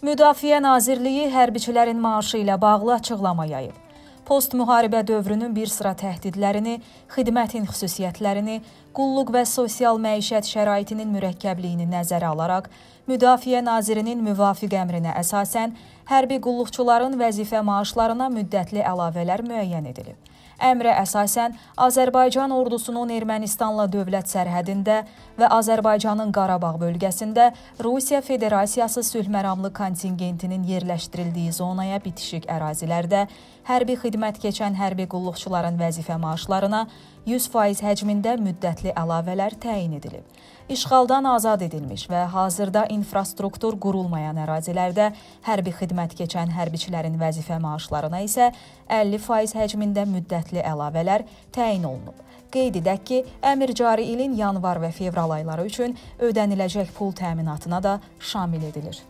Müdafiə Nazirliyi hərbiçilərin maaşı ilə bağlı açıqlama yayıb. Post-müharibə dövrünün bir sıra təhdidlərini, xidmətin xüsusiyyətlərini, qulluq və sosial məişət şəraitinin mürəkkəbliyini nəzərə alaraq, Müdafiə Nazirinin müvafiq əmrinə əsasən hərbi qulluqçuların vəzifə maaşlarına müddətli əlavələr müəyyən edilib. Əmrə əsasən Azərbaycan ordusunun Ermənistanla dövlət sərhədində və Azərbaycanın Qarabağ bölgəsində Rusiya Federasiyası sülhməramlı kontingentinin yerləşdirildiyi zonaya bitişik ərazilərdə hərbi xidmət keçən hərbi qulluqçuların vəzifə maaşlarına 100% həcmində müddətli əlavələr təyin edilib. İşğaldan azad edilmiş və hazırda infrastruktur qurulmayan ərazilərdə hərbi xidmət keçən hərbiçilərin vəzifə maaşlarına isə 50% həcmində müddətli əlavələr təyin olunub. Qeyd edək ki, əmr cari ilin yanvar və fevral ayları üçün ödəniləcək pul təminatına da şamil edilir.